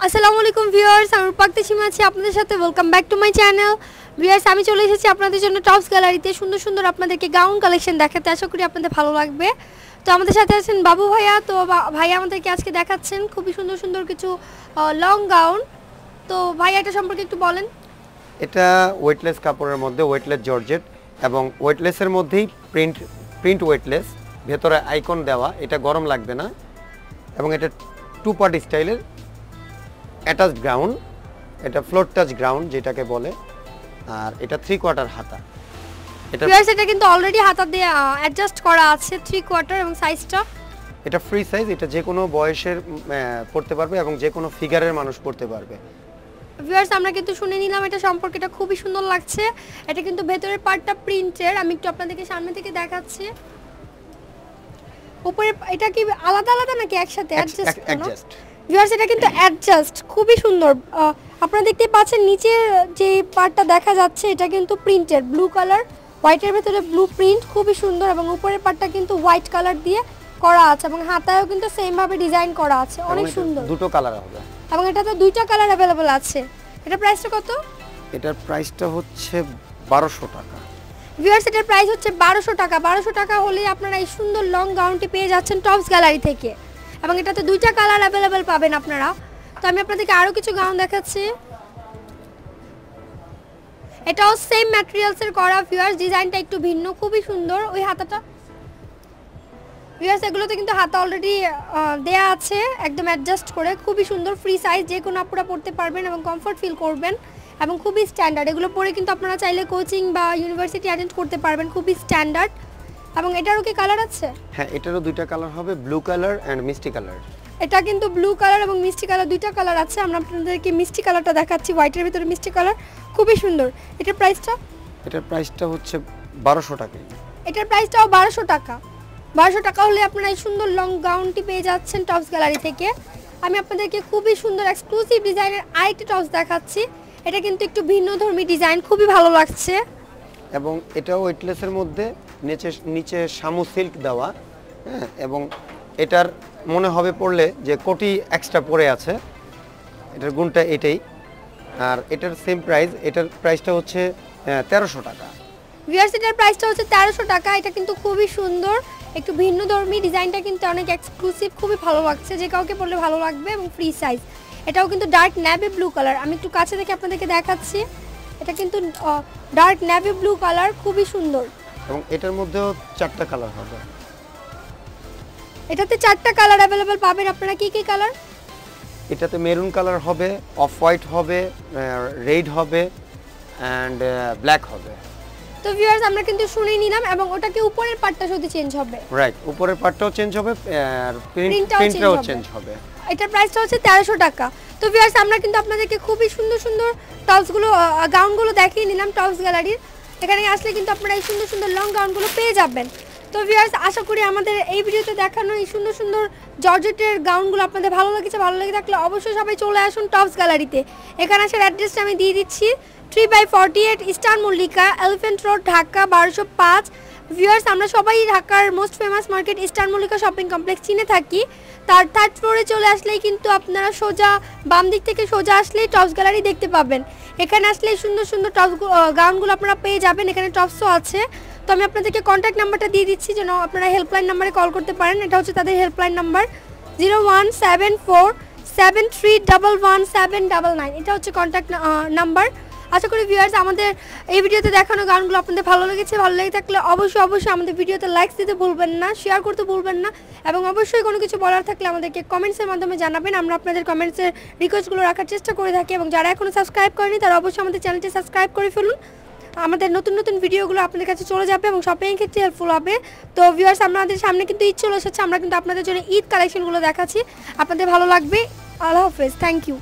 আসসালামু আলাইকুম ভিউয়ার্স, আমি রূপাক্তি সীমা আছি আপনাদের সাথে। Welcome back to my channel viewers, আমি চলে এসেছি আপনাদের জন্য টপস গ্যালারিতে সুন্দর সুন্দর আপনাদেরকে গাউন কালেকশন দেখাতে আশা করি আপনাদের ভালো লাগবে। তো আমাদের সাথে আছেন বাবু ভাইয়া। তো ভাইয়া আমাদেরকে আজকে দেখাচ্ছেন খুবই সুন্দর সুন্দর কিছু লং গাউন তো ভাইয়া, এটা সম্পর্কে একটু বলেন। এটা ওয়েটলেস কাপড়ের মধ্যে ওয়েটলেস জর্জেট এবং ওয়েটলেসের মধ্যেই প্রিন্ট প্রিন্ট ওয়েটলেস ভেতরে আইকন দেওয়া, এটা গরম লাগবে না। এবং এটা টু পার্ট স্টাইলের অ্যাটাচড গ্রাউন্ড এটা ফ্লোর টাচ গ্রাউন্ড যেটাকে বলে আর এটা থ্রি কোয়ার্টার হাতা। এটা ভিউয়ার্স এটা কিন্তু অলরেডি হাতা দিয়ে অ্যাডজাস্ট করা আছে থ্রি কোয়ার্টার এবং সাইজটা এটা ফ্রি সাইজ এটা যে কোনো বয়সের পড়তে পারবে এবং যে কোনো ফিগারের মানুষ পড়তে পারবে। ভিউয়ার্স আমরা কিন্তু শুনে নিলাম এটা সম্পর্কে এটা খুবই সুন্দর লাগছে। এটা কিন্তু ভেতরের পার্টটা প্রিন্টের আমি একটু আপনাদেরকে সামনে থেকে দেখাচ্ছি। উপরে এটা কি আলাদা আলাদা নাকি একসাথে অ্যাডজাস্ট অ্যাডজাস্ট ভিউয়ার্স এটা কিন্তু অ্যাডজাস্ট খুবই সুন্দর। আপনারা দেখতে পাচ্ছেন নিচের যে পার্টটা দেখা যাচ্ছে এটা কিন্তু প্রিন্টের ব্লু কালার হোয়াইটের ভেতরে ব্লু প্রিন্ট খুবই সুন্দর এবং উপরের পার্টটা কিন্তু হোয়াইট কালার দিয়ে করা আছে এবং হাতায়ও কিন্তু সেম ভাবে ডিজাইন করা আছে অনেক সুন্দর। দুটো কালার হবে। এবং এটাতে দুইটা কালার অ্যাভেলেবল আছে। এটা প্রাইসটা কত? এটার প্রাইসটা হচ্ছে বারোশো টাকা। ভিউয়ার্স এটার প্রাইস হচ্ছে বারোশো টাকা। বারোশো টাকা হলে আপনারা এই সুন্দর লং গাউনটি পেয়ে যাচ্ছেন টপস গ্যালারি থেকে। এবং এটাতে দুইটা কালার অ্যাভেলেবেল পাবেন আপনারা। তো আমি আপনাদেরকে আরও কিছু গাউন দেখাচ্ছি। এটাও সেম ম্যাটেরিয়ালসের করা ভিউয়ার্স ডিজাইনটা একটু ভিন্ন, খুবই সুন্দর। ওই হাতাটা। ভিউয়ার্স এগুলোতে কিন্তু হাতা অলরেডি দেয়া আছে। একদম অ্যাডজাস্ট করে। খুবই সুন্দর ফ্রি সাইজ যে কোনো আপনারা পড়তে পারবেন এবং কমফর্ট ফিল করবেন। এবং খুবই স্ট্যান্ডার্ড এগুলো পরে কিন্তু আপনারা চাইলে কোচিং বা ইউনিভার্সিটি অ্যাটেন্ড করতে পারবেন। খুবই স্ট্যান্ডার্ড এবং এটারও কি কালার আছে? হ্যাঁ এটারও দুইটা কালার হবে ব্লু কালার অ্যান্ড মিষ্টি কালার এটা কিন্তু ব্লু কালার এবং মিষ্টি কালার দুইটা কালার আছে। আমরা আপনাদেরকে মিষ্টি কালারটা দেখাচ্ছি হোয়াইটের ভিতরে মিষ্টি কালার খুবই সুন্দর। এটার প্রাইসটা এটার প্রাইসটা হচ্ছে বারোশো টাকা। এটার প্রাইসটাও বারোশো টাকা। বারোশো টাকা হলে আপনারা এই সুন্দর লং গাউনটি পেয়ে যাচ্ছেন টপস গ্যালারি থেকে। আমি আপনাদেরকে খুবই সুন্দর এক্সক্লুসিভ ডিজাইনের আরেকটি টপস দেখাচ্ছি। এটা কিন্তু একটু ভিন্ন ধর্মী ডিজাইন খুবই ভালো লাগছে। এবং এটাও ওয়েটলেসের মধ্যে নিচে নিচে শামু সিল্ক দেওয়া হ্যাঁ এবং এটার মনে হবে পড়লে যে কোটি এক্সট্রা পড়ে আছে, এটার গুণটা এটাই। আর এটার সেম প্রাইস এটার প্রাইসটা হচ্ছে তেরোশো টাকা। ভিউয়ার্স এটার প্রাইসটা হচ্ছে তেরোশো টাকা, এটা কিন্তু খুবই সুন্দর। একটু ভিন্ন ধর্মী ডিজাইনটা কিন্তু অনেক এক্সক্লুসিভ খুবই ভালো লাগছে। যে কাউকে পরলে ভালো লাগবে এবং ফ্রি সাইজ এটাও কিন্তু ডার্ক ন্যাভি ব্লু কালার আমি একটু কাছে থেকে আপনাদেরকে দেখাচ্ছি। এটা কিন্তু ডার্ক ন্যাভি ব্লু কালার খুবই সুন্দর। এবং এটার মধ্যেও চারটা কালার হবে। এটাতে চারটা কালার অ্যাভেলেবেল পাবেন আপনারা কি কি কালার এটাতে মেরুন কালার হবে অফ হোয়াইট হবে রেড হবে অ্যান্ড ব্ল্যাক হবে। তো ভিউয়ার্স আমরা কিন্তু শুনেই নিলাম এবং ওটাকে উপরের পার্টটা শুধু চেঞ্জ হবে। রাইট উপরের পার্টটাও চেঞ্জ হবে আর প্রিন্টটাও চেঞ্জ হবে। এটার প্রাইসটা হচ্ছে তেরোশো টাকা। তো ভিউয়ার্স আমরা কিন্তু আপনাদেরকে খুবই সুন্দর সুন্দর টপসগুলো গাউনগুলো দেখিয়ে নিলাম টপস গ্যালারির এখানে আসলে কিন্তু আপনারা এই সুন্দর সুন্দর লং গাউনগুলো পেয়ে যাবেন। তো ভিউয়ার্স আশা করি আমাদের এই ভিডিওতে দেখানো এই সুন্দর সুন্দর জর্জেটের গাউনগুলো আপনাদের ভালো লেগেছে, ভালো লেগে থাকলে অবশ্যই সবাই চলে আসুন টপস গ্যালারিতে এখানে আসার অ্যাড্রেসটা আমি দিয়ে দিচ্ছি three by forty eight Eastern Mallika Elephant Road Dhaka বারোশো পাঁচ। ভিউয়ার্স আমরা সবাই ঢাকার most famous market Eastern Mallika shopping complex চিনে থাকি। তার থার্ড ফ্লোরে চলে আসলেই কিন্তু আপনারা সোজা বাম দিক থেকে সোজা আসলেই টপস গ্যালারি দেখতে পাবেন। এখানে আসলেই সুন্দর সুন্দর টপস গাউনগুলো আপনারা পেয়ে যাবেন, এখানে টপসও আছে। তো আমি আপনাদেরকে কন্ট্যাক্ট নাম্বারটা দিয়ে দিচ্ছি, যেন আপনারা হেল্পলাইন নাম্বারে কল করতে পারেন। এটা হচ্ছে তাদের helpline number zero one seven four seven three double one seven double nine এটা হচ্ছে কন্ট্যাক্ট নাম্বার আশা করি ভিউয়ার্স আমাদের এই ভিডিওতে দেখানো গানগুলো আপনাদের ভালো লেগেছে, ভালো লেগে থাকলে অবশ্যই অবশ্যই আমাদের ভিডিওতে লাইকস দিতে ভুলবেন না শেয়ার করতে ভুলবেন না, এবং অবশ্যই কোনো কিছু বলার থাকলে আমাদেরকে কমেন্টসের মাধ্যমে জানাবেন। আমরা আপনাদের কমেন্টসের রিকোয়েস্টগুলো রাখার চেষ্টা করে থাকি, এবং যারা এখনও সাবস্ক্রাইব করেনি, তারা অবশ্যই আমাদের চ্যানেলটি সাবস্ক্রাইব করে ফেলুন। আমাদের নতুন নতুন ভিডিওগুলো আপনাদের কাছে চলে যাবে, এবং শপিং ক্ষেত্রে হেল্পফুল হবে। তো ভিউয়ার্স আমাদের সামনে কিন্তু ঈদ চলে এসেছে, আমরা কিন্তু আপনাদের জন্য ঈদ কালেকশনগুলো দেখাচ্ছি। আপনাদের ভালো লাগবে। আল্লাহ হাফেজ। Thank you